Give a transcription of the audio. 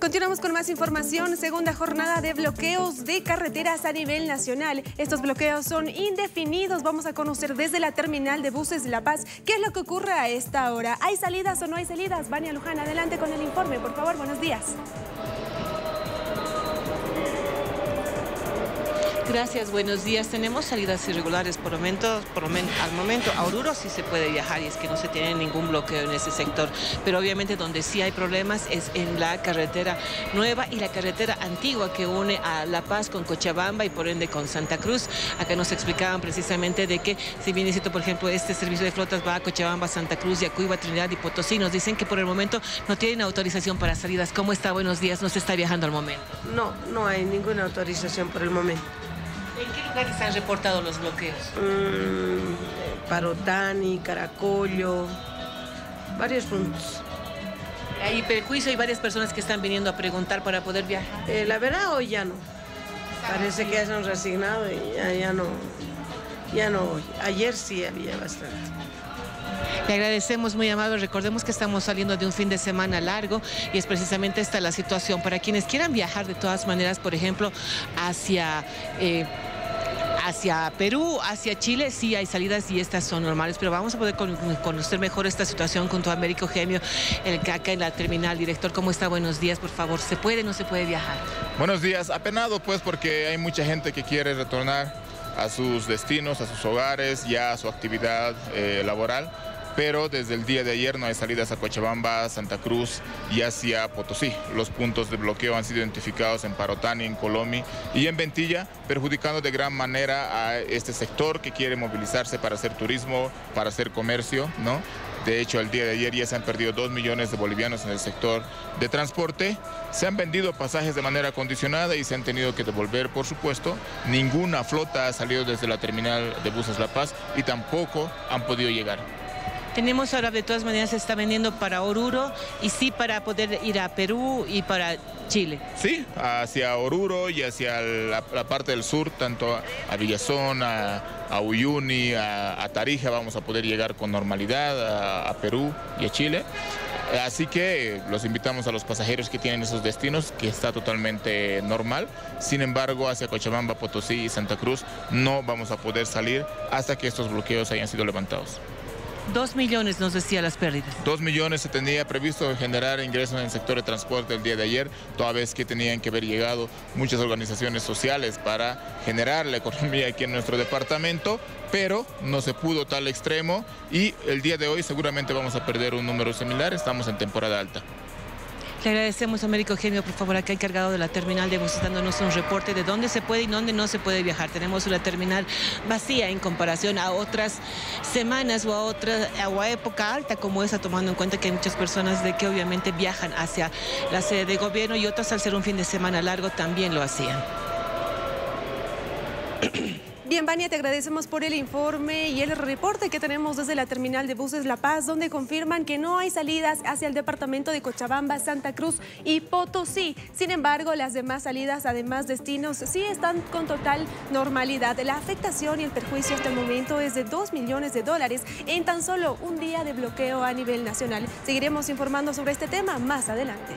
Continuamos con más información. Segunda jornada de bloqueos de carreteras a nivel nacional. Estos bloqueos son indefinidos. Vamos a conocer desde la terminal de buses La Paz qué es lo que ocurre a esta hora. ¿Hay salidas o no hay salidas? Vania Luján, adelante con el informe. Por favor, buenos días. Gracias, buenos días. Tenemos salidas irregulares por momento, por al momento. A Oruro sí se puede viajar y es que no se tiene ningún bloqueo en ese sector. Pero obviamente donde sí hay problemas es en la carretera nueva y la carretera antigua que une a La Paz con Cochabamba y por ende con Santa Cruz. Acá nos explicaban precisamente de que si bien es por ejemplo, este servicio de flotas va a Cochabamba, Santa Cruz, Yacuiba, Trinidad y Potosí, nos dicen que por el momento no tienen autorización para salidas. ¿Cómo está? Buenos días. ¿No se está viajando al momento? No, no hay ninguna autorización por el momento. ¿En qué lugares han reportado los bloqueos? Mm, Parotani, Caracollo, varios puntos. Hay perjuicio, hay varias personas que están viniendo a preguntar para poder viajar. Eh, la verdad hoy ya no. Parece que ya se han resignado y ya, ya no. Ya no. Ayer sí había bastante. Le agradecemos muy amable. Recordemos que estamos saliendo de un fin de semana largo y es precisamente esta la situación. Para quienes quieran viajar de todas maneras, por ejemplo, hacia... Eh, hacia Perú, hacia Chile, sí hay salidas y estas son normales, pero vamos a poder conocer mejor esta situación con tu Américo Gemio, el CACA en la terminal. Director, ¿cómo está? Buenos días, por favor. ¿Se puede o no se puede viajar? Buenos días. Apenado, pues, porque hay mucha gente que quiere retornar a sus destinos, a sus hogares, ya a su actividad eh, laboral pero desde el día de ayer no hay salidas a Cochabamba, Santa Cruz y hacia Potosí. Los puntos de bloqueo han sido identificados en Parotani, en Colomi y en Ventilla, perjudicando de gran manera a este sector que quiere movilizarse para hacer turismo, para hacer comercio, ¿no? De hecho, el día de ayer ya se han perdido dos millones de bolivianos en el sector de transporte. Se han vendido pasajes de manera condicionada y se han tenido que devolver, por supuesto. Ninguna flota ha salido desde la terminal de buses La Paz y tampoco han podido llegar. Tenemos ahora, de todas maneras, se está vendiendo para Oruro y sí para poder ir a Perú y para Chile. Sí, hacia Oruro y hacia la, parte del sur, tanto a Villazón, a, Uyuni, a, Tarija, vamos a poder llegar con normalidad a, Perú y a Chile. Así que los invitamos a los pasajeros que tienen esos destinos, que está totalmente normal. Sin embargo, hacia Cochabamba, Potosí y Santa Cruz no vamos a poder salir hasta que estos bloqueos hayan sido levantados. Dos millones nos decía las pérdidas. Dos millones se tenía previsto generar ingresos en el sector de transporte el día de ayer, toda vez que tenían que haber llegado muchas organizaciones sociales para generar la economía aquí en nuestro departamento, pero no se pudo tal extremo y el día de hoy seguramente vamos a perder un número similar, estamos en temporada alta. Le agradecemos a Américo Genio, por favor, acá encargado de la terminal de buses, dándonos un reporte de dónde se puede y dónde no se puede viajar. Tenemos una terminal vacía en comparación a otras semanas o a otra o a época alta como esa, tomando en cuenta que hay muchas personas de que obviamente viajan hacia la sede de gobierno y otras al ser un fin de semana largo también lo hacían. Bien, Vania, te agradecemos por el informe y el reporte que tenemos desde la terminal de buses La Paz, donde confirman que no hay salidas hacia el departamento de Cochabamba, Santa Cruz y Potosí. Sin embargo, las demás salidas, además destinos, sí están con total normalidad. La afectación y el perjuicio hasta el momento es de 2 millones de dólares en tan solo un día de bloqueo a nivel nacional. Seguiremos informando sobre este tema más adelante.